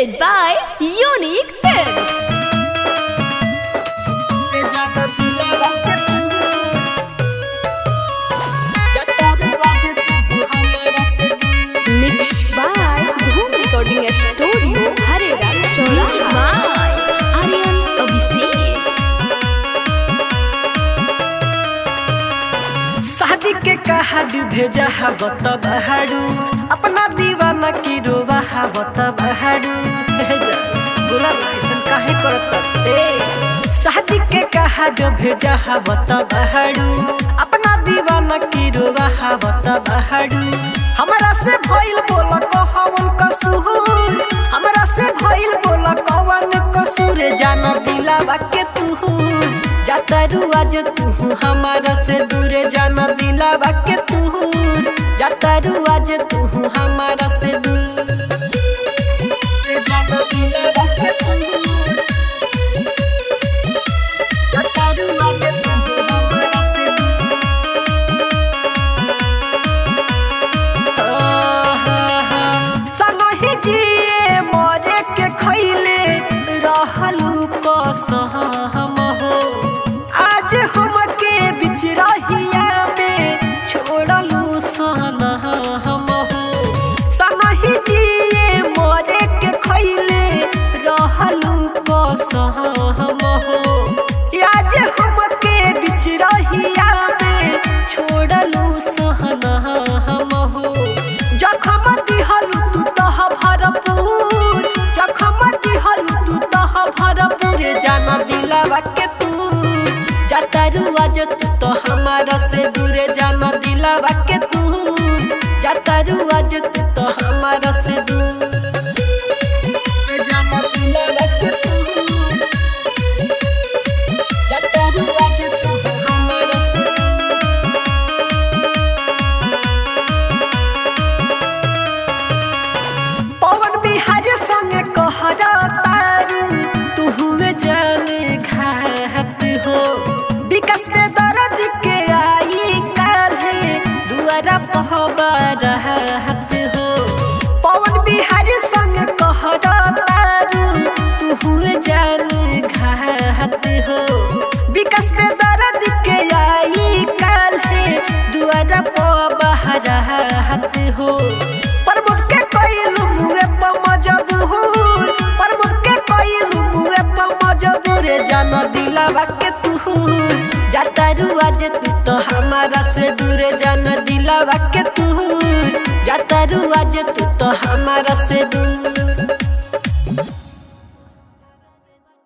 presented by Unique Films. Mixed by Dhoom Recording Studio, Harera, Music by Aryan Abhishek. शादी के card भेजा है बता बहारू अपना दीवाना की रोवा है बता शादी के कार्ड भेजा है बता बहारू अपना दीवाना की रोवा है बता बहारू हमरा से भइल बोला कहवन कसूर। हमरा से भइल बोला कवन कसूर। जाना दिलावा के तू जातरू आज तू हमारा से दूर जाना दिलावा के तू जातरू आज तू हमारा से दिलावा के तू। जातरू जो तू दुआरा पहबर हाथ हो। पवन बिहारी संगे कहरा तारू, तू जाने घात हो। विकास में दर्द के आई काले दुआरा हो। के कइलू मुए पर मजबूर प्रमुख के पर मजबूर, जाना दिलावा के तू जातारू आज तू तो हमारा से दूर